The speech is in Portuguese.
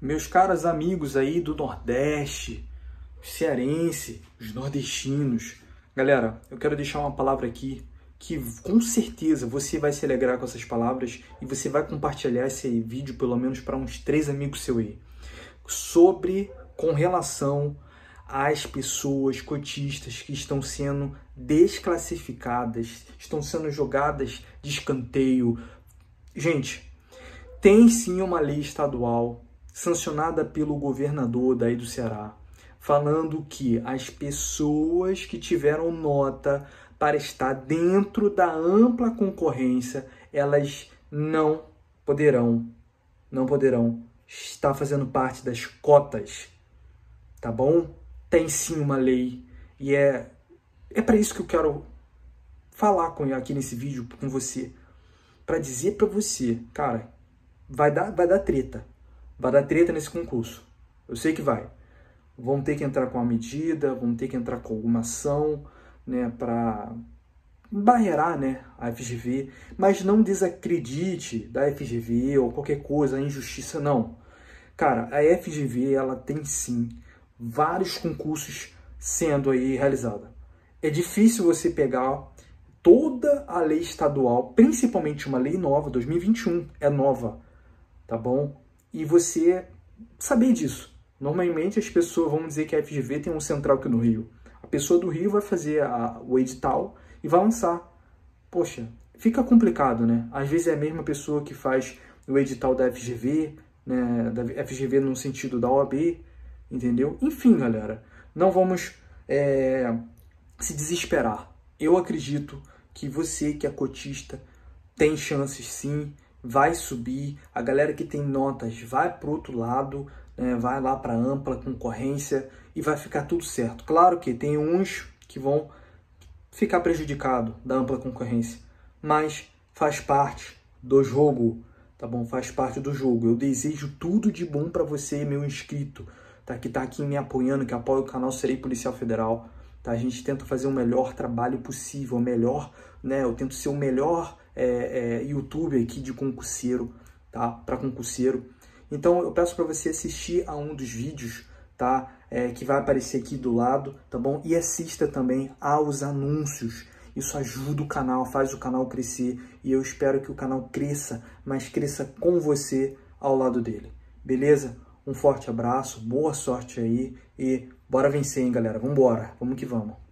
meus caros amigos aí do Nordeste, cearense, os nordestinos. Galera, eu quero deixar uma palavra aqui que com certeza você vai se alegrar com essas palavras e você vai compartilhar esse vídeo pelo menos para uns três amigos seu aí. Sobre com relação às pessoas cotistas que estão sendo desclassificadas, estão sendo jogadas de escanteio. Gente, tem sim uma lei estadual sancionada pelo governador daí do Ceará, falando que as pessoas que tiveram nota para estar dentro da ampla concorrência, elas não poderão, não poderão estar fazendo parte das cotas, tá bom? Tem sim uma lei e é é para isso que eu quero falar com aqui nesse vídeo com você, para dizer para você, cara, vai dar vai dar treta, Vai dar treta nesse concurso. Eu sei que vai. Vão ter que entrar com uma medida, vão ter que entrar com alguma ação, né, para barrerar, né, a FGV, mas não desacredite da FGV ou qualquer coisa, a injustiça não. Cara, a FGV ela tem sim vários concursos sendo aí realizada. É difícil você pegar toda a lei estadual, principalmente uma lei nova, 2021, é nova, tá bom? E você saber disso. Normalmente as pessoas vão dizer que a FGV tem um central aqui no Rio. A pessoa do Rio vai fazer a, o edital e vai lançar. Poxa, fica complicado, né? Às vezes é a mesma pessoa que faz o edital da FGV, né? Da FGV no sentido da OAB, entendeu? Enfim, galera, não vamos é, se desesperar. Eu acredito que você que é cotista tem chances sim vai subir, a galera que tem notas vai para outro lado, né, vai lá para ampla concorrência e vai ficar tudo certo. Claro que tem uns que vão ficar prejudicado da ampla concorrência, mas faz parte do jogo, tá bom? Faz parte do jogo. Eu desejo tudo de bom para você, meu inscrito, tá? Que tá aqui me apoiando, que apoia o canal Serei Policial Federal, tá? A gente tenta fazer o melhor trabalho possível, o melhor, né? Eu tento ser o melhor é, é, YouTube aqui de concurseiro, tá? Para concurseiro. Então eu peço para você assistir a um dos vídeos, tá? É, que vai aparecer aqui do lado, tá bom? E assista também aos anúncios. Isso ajuda o canal, faz o canal crescer e eu espero que o canal cresça, mas cresça com você ao lado dele. Beleza? Um forte abraço, boa sorte aí e bora vencer, hein, galera? Vambora, vamos que vamos.